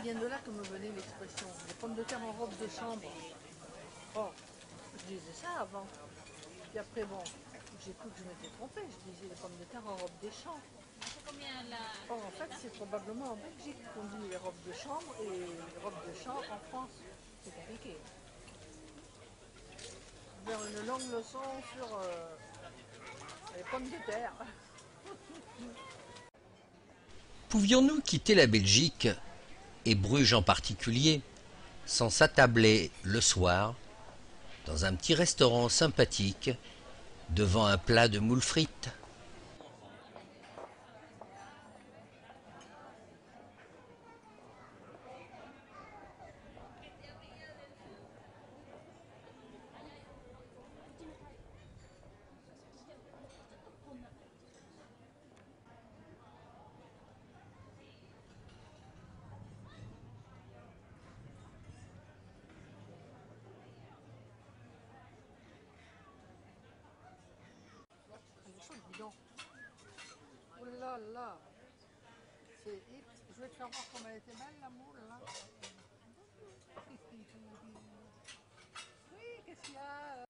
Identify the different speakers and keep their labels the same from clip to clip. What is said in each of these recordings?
Speaker 1: ça vient de là que me venait l'expression. Les pommes de terre en robe de chambre. Oh, je disais ça avant. Puis après, bon, j'ai cru que je m'étais trompée. Je disais les pommes de terre en robe des champs.
Speaker 2: C'est.
Speaker 1: Or, en fait, c'est probablement en Belgique qu'on dit les robes de chambre et les robes de chambre en France. C'est compliqué. Faire une longue leçon sur euh, les pommes de terre.
Speaker 3: Pouvions-nous quitter la Belgique, et Bruges en particulier, sans s'attabler le soir dans un petit restaurant sympathique devant un plat de moules frites
Speaker 1: Donc. Oh là là. Je vais te faire voir comment elle était belle, la moule, là. Oui, qu'est-ce qu'il y a?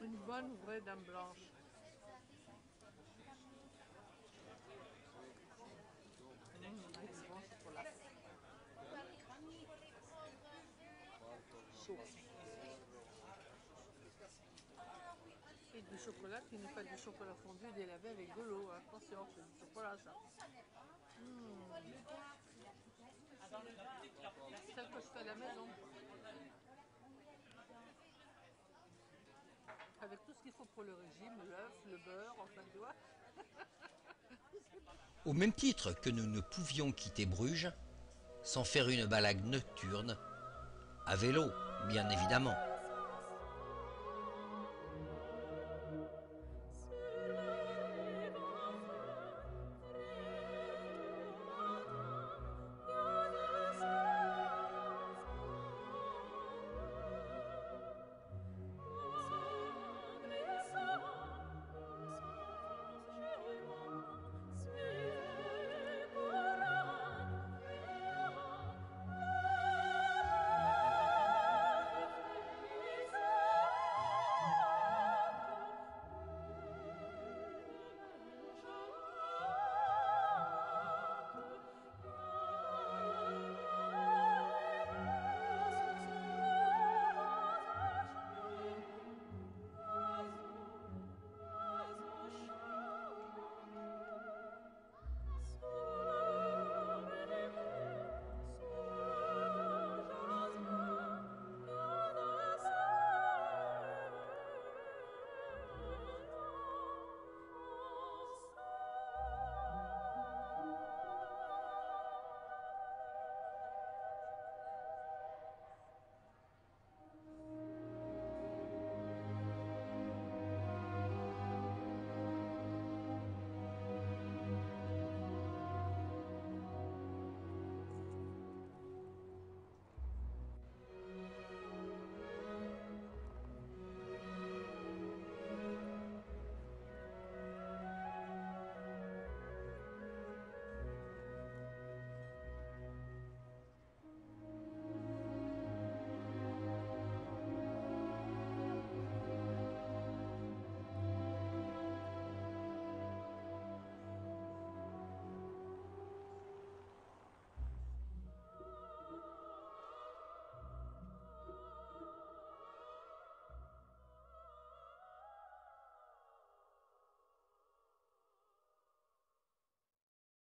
Speaker 1: Une bonne vraie dame blanche. Mmh, avec du bon chocolat. Chaud. Et du chocolat qui n'est pas du chocolat fondu délavé avec de l'eau. hein. Attention, c'est du chocolat ça. Mmh. Celle que je fais à la maison. Avec tout ce qu'il faut pour le régime, l'œuf, le beurre, enfin tu vois.
Speaker 3: Au même titre que nous ne pouvions quitter Bruges sans faire une balade nocturne, à vélo, bien évidemment.